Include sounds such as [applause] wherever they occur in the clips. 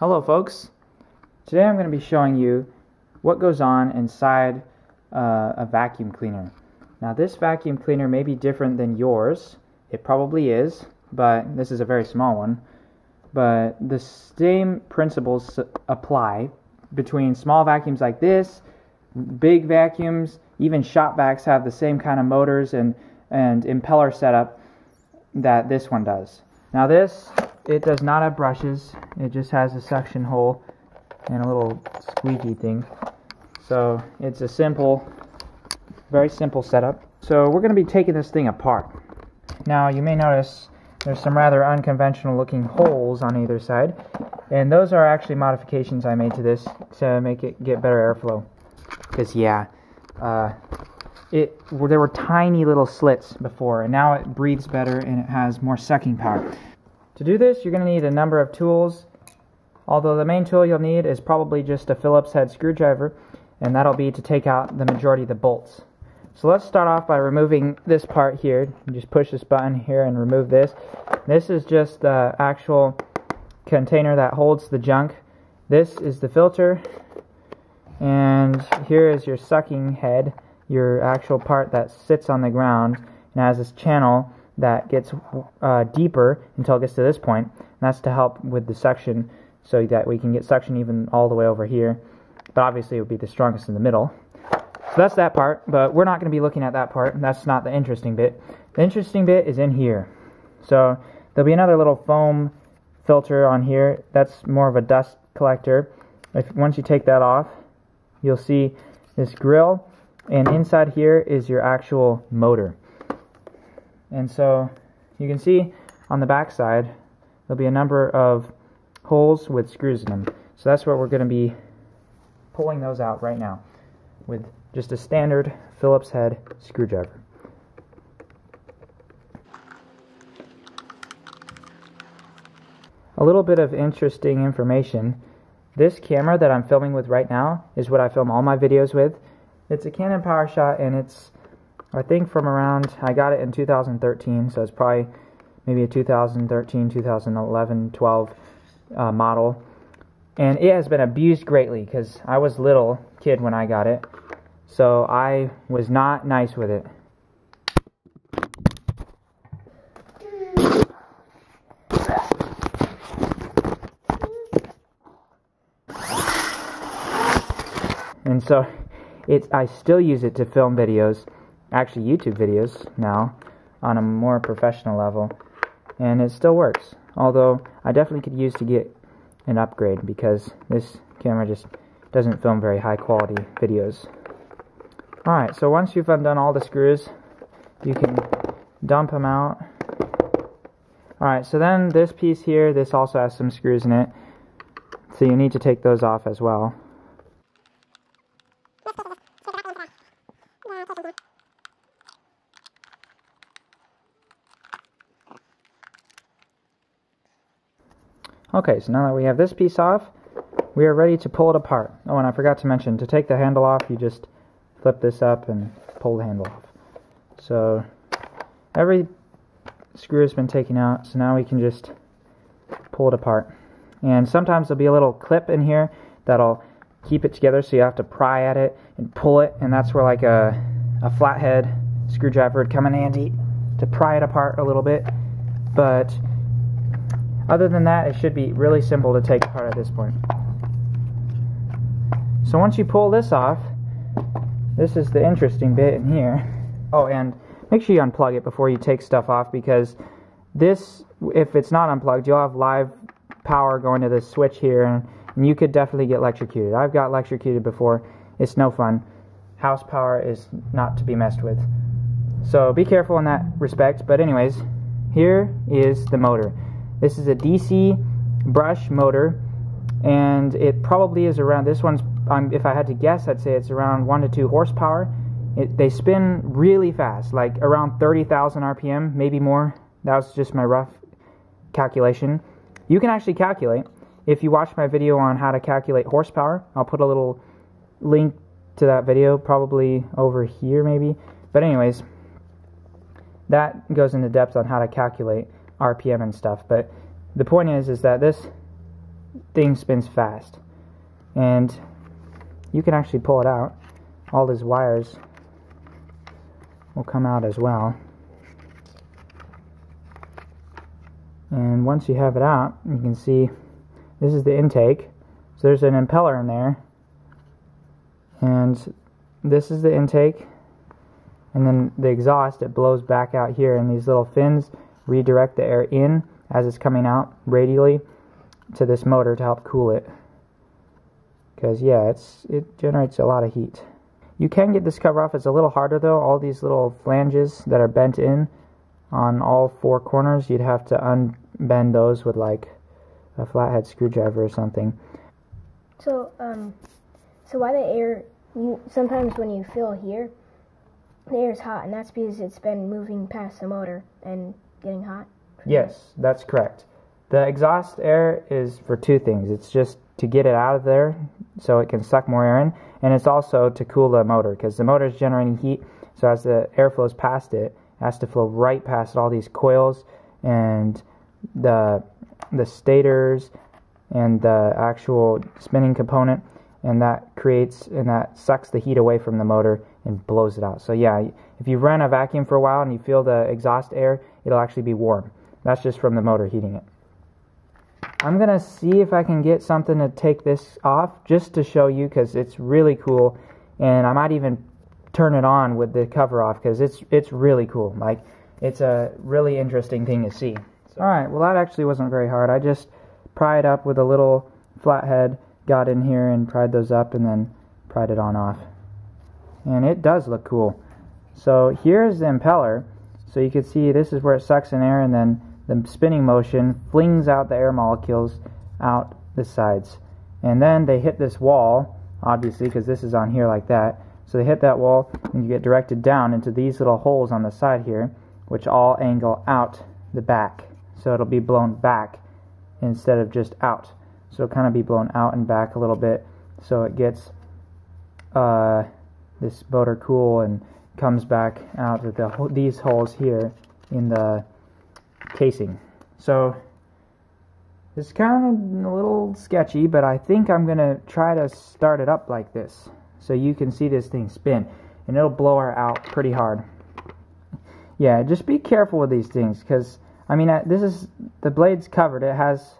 Hello folks. Today I'm going to be showing you what goes on inside uh, a vacuum cleaner. Now this vacuum cleaner may be different than yours. It probably is, but this is a very small one. But the same principles apply between small vacuums like this, big vacuums, even shop vacs have the same kind of motors and, and impeller setup that this one does. Now this it does not have brushes. It just has a suction hole and a little squeaky thing. So it's a simple, very simple setup. So we're going to be taking this thing apart. Now you may notice there's some rather unconventional looking holes on either side. And those are actually modifications I made to this to make it get better airflow. Because yeah, uh, it there were tiny little slits before, and now it breathes better and it has more sucking power. To do this, you're going to need a number of tools, although the main tool you'll need is probably just a Phillips head screwdriver, and that'll be to take out the majority of the bolts. So let's start off by removing this part here. You just push this button here and remove this. This is just the actual container that holds the junk. This is the filter, and here is your sucking head, your actual part that sits on the ground and has this channel that gets uh, deeper until it gets to this point. And that's to help with the suction so that we can get suction even all the way over here. But obviously it would be the strongest in the middle. So that's that part, but we're not going to be looking at that part. That's not the interesting bit. The interesting bit is in here. So there'll be another little foam filter on here. That's more of a dust collector. If Once you take that off, you'll see this grill, and inside here is your actual motor. And so you can see on the back side there'll be a number of holes with screws in them. So that's what we're going to be pulling those out right now with just a standard Phillips head screwdriver. A little bit of interesting information. This camera that I'm filming with right now is what I film all my videos with. It's a Canon PowerShot and it's I think from around, I got it in 2013, so it's probably maybe a 2013, 2011, 12 uh, model. And it has been abused greatly because I was little kid when I got it. So I was not nice with it. And so it's I still use it to film videos actually YouTube videos now on a more professional level, and it still works. Although I definitely could use to get an upgrade because this camera just doesn't film very high quality videos. Alright, so once you've undone all the screws, you can dump them out. Alright, so then this piece here, this also has some screws in it, so you need to take those off as well. Okay, so now that we have this piece off, we are ready to pull it apart. Oh, and I forgot to mention, to take the handle off, you just flip this up and pull the handle off. So, every screw has been taken out, so now we can just pull it apart. And sometimes there'll be a little clip in here that'll keep it together, so you have to pry at it and pull it, and that's where like a, a flathead screwdriver would come in handy to pry it apart a little bit. But other than that, it should be really simple to take apart at this point. So once you pull this off, this is the interesting bit in here. Oh, and make sure you unplug it before you take stuff off because this, if it's not unplugged, you'll have live power going to this switch here and, and you could definitely get electrocuted. I've got electrocuted before. It's no fun. House power is not to be messed with. So be careful in that respect. But anyways, here is the motor. This is a DC brush motor, and it probably is around, this one's, um, if I had to guess, I'd say it's around 1 to 2 horsepower. It, they spin really fast, like around 30,000 RPM, maybe more. That was just my rough calculation. You can actually calculate. If you watch my video on how to calculate horsepower, I'll put a little link to that video, probably over here maybe. But anyways, that goes into depth on how to calculate. RPM and stuff. But the point is, is that this thing spins fast. And you can actually pull it out. All these wires will come out as well. And once you have it out, you can see this is the intake. So there's an impeller in there. And this is the intake. And then the exhaust, it blows back out here. And these little fins redirect the air in as it's coming out radially to this motor to help cool it. Because, yeah, it's it generates a lot of heat. You can get this cover off. It's a little harder, though. All these little flanges that are bent in on all four corners, you'd have to unbend those with, like, a flathead screwdriver or something. So, um, so why the air? You sometimes when you feel here, the air is hot, and that's because it's been moving past the motor and getting hot. Yes, that's correct. The exhaust air is for two things. It's just to get it out of there so it can suck more air in, and it's also to cool the motor because the motor is generating heat. So as the air flows past it, it has to flow right past all these coils and the the stators and the actual spinning component and that creates and that sucks the heat away from the motor and blows it out. So yeah, if you run a vacuum for a while and you feel the exhaust air, it'll actually be warm. That's just from the motor heating it. I'm gonna see if I can get something to take this off just to show you because it's really cool and I might even turn it on with the cover off because it's it's really cool. Like it's a really interesting thing to see. So. All right, well that actually wasn't very hard. I just pry it up with a little flathead, got in here and pried those up and then pried it on off. And it does look cool. So here's the impeller. So you can see this is where it sucks in air and then the spinning motion flings out the air molecules out the sides. And then they hit this wall, obviously, because this is on here like that. So they hit that wall and you get directed down into these little holes on the side here, which all angle out the back. So it'll be blown back instead of just out. So kind of be blown out and back a little bit so it gets uh, this motor cool and comes back out with the, these holes here in the casing. So it's kind of a little sketchy, but I think I'm going to try to start it up like this so you can see this thing spin and it'll blow her out pretty hard. Yeah, just be careful with these things because I mean, this is the blade's covered. It has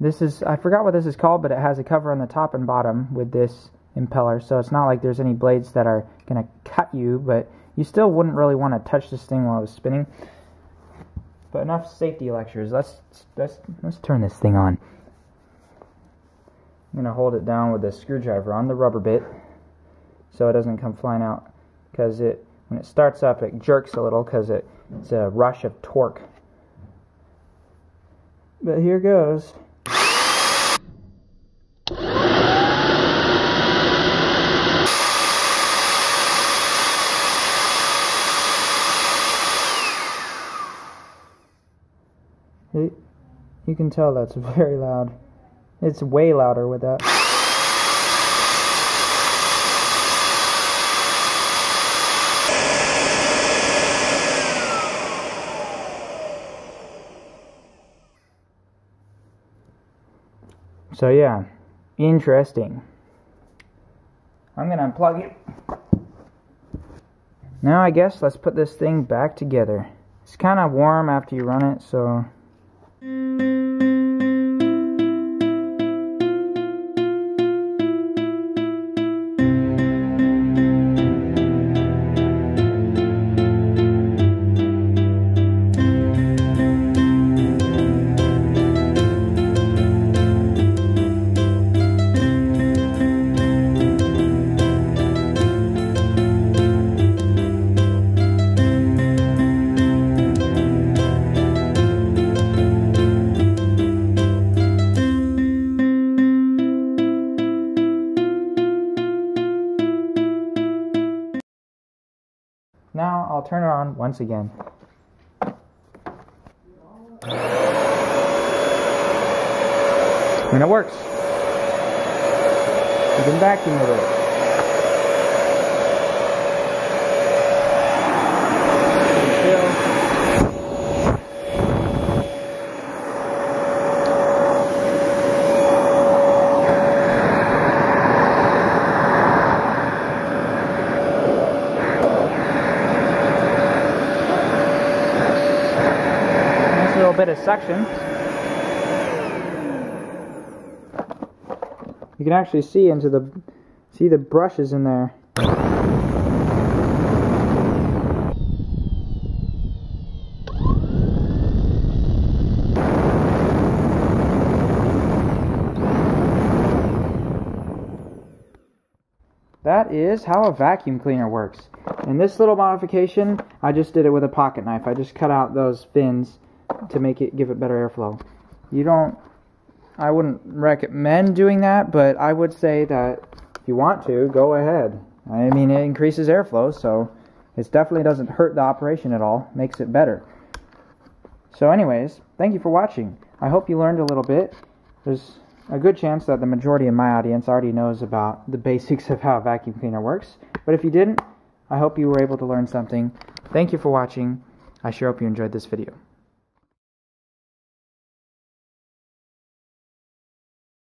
this is I forgot what this is called, but it has a cover on the top and bottom with this impeller, so it's not like there's any blades that are gonna cut you, but you still wouldn't really want to touch this thing while it was spinning. But enough safety lectures. Let's let's let's turn this thing on. I'm gonna hold it down with a screwdriver on the rubber bit so it doesn't come flying out because it when it starts up it jerks a little because it, it's a rush of torque but here goes. It, you can tell that's [laughs] very loud. It's way louder with that. So yeah, interesting. I'm gonna unplug it. Now I guess let's put this thing back together. It's kind of warm after you run it, so Now I'll turn it on once again. And it works. You can vacuum with it. Of. You can actually see into the see the brushes in there. That is how a vacuum cleaner works. In this little modification, I just did it with a pocket knife. I just cut out those fins to make it give it better airflow. You don't I wouldn't recommend doing that, but I would say that if you want to, go ahead. I mean, it increases airflow, so it definitely doesn't hurt the operation at all, makes it better. So anyways, thank you for watching. I hope you learned a little bit. There's a good chance that the majority of my audience already knows about the [laughs] basics of how a vacuum cleaner works. But if you didn't, I hope you were able to learn something. Thank you for watching. I sure hope you enjoyed this video.